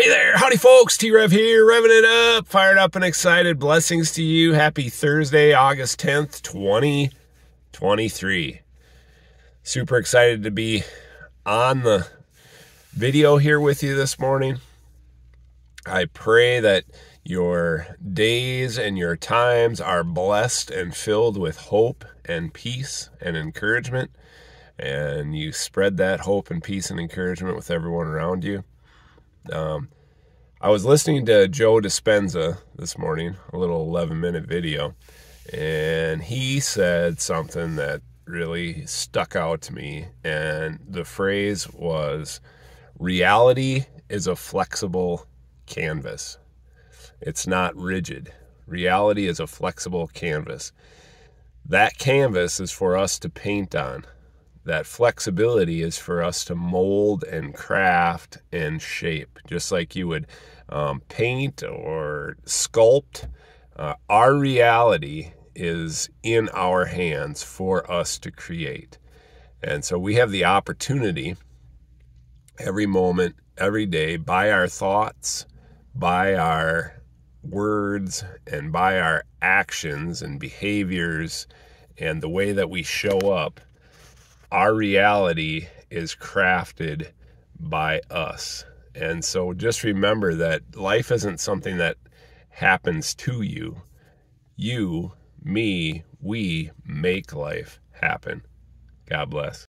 Hey there, howdy folks, T-Rev here, revving it up, fired up and excited. Blessings to you. Happy Thursday, August 10th, 2023. Super excited to be on the video here with you this morning. I pray that your days and your times are blessed and filled with hope and peace and encouragement, and you spread that hope and peace and encouragement with everyone around you. Um, I was listening to Joe Dispenza this morning, a little 11 minute video, and he said something that really stuck out to me. And the phrase was reality is a flexible canvas, it's not rigid. Reality is a flexible canvas. That canvas is for us to paint on that flexibility is for us to mold and craft and shape, just like you would um, paint or sculpt. Uh, our reality is in our hands for us to create. And so we have the opportunity every moment, every day, by our thoughts, by our words, and by our actions and behaviors, and the way that we show up our reality is crafted by us. And so just remember that life isn't something that happens to you. You, me, we make life happen. God bless.